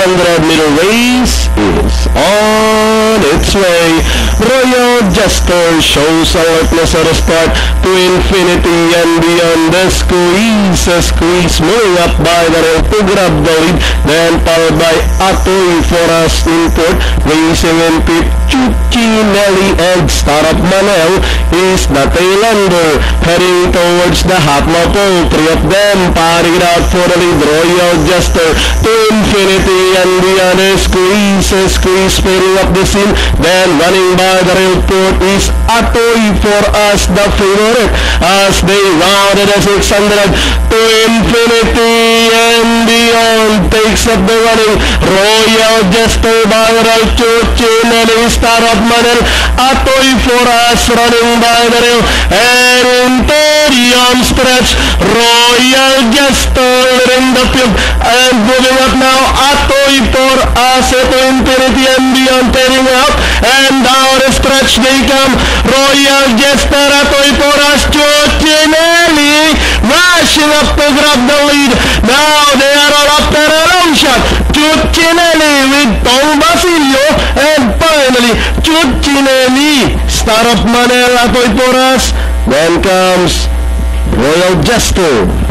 400 meter race is on its way. Royal Jester shows alertness at the start to infinity and beyond the squeeze. A squeeze moving up by the rail to grab the lead. Then followed by Atoy for us import. Racing in pit Chuchinelli and Startup Manel is the tail ender heading towards the mile pole. Three of them parting out for the lead. Royal Jester to A squeeze speeding up the scene. Then running by the rail port is Atoy for us the favorite as they rounded the 600 to infinity and beyond takes up the running. Royal Jester by the rail Chuchinelli Startup Manel Atoy for us running by the rail and into stretch Royal the field and moving up now Atoy for us to infinity and beyond turning up. And our stretch they come. Royal Jester Atoy for us rushing up to grab the lead. Now they are all after a long shot. Chuchinelli with Tom Basilio. And finally Chuchinelli Star of Manel Atoy for then comes Royal Jester